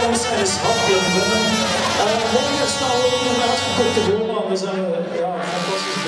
Collins en is hard Uh, morgen staan we ook nog uitgekochte bomen. We zijn ja, fantastisch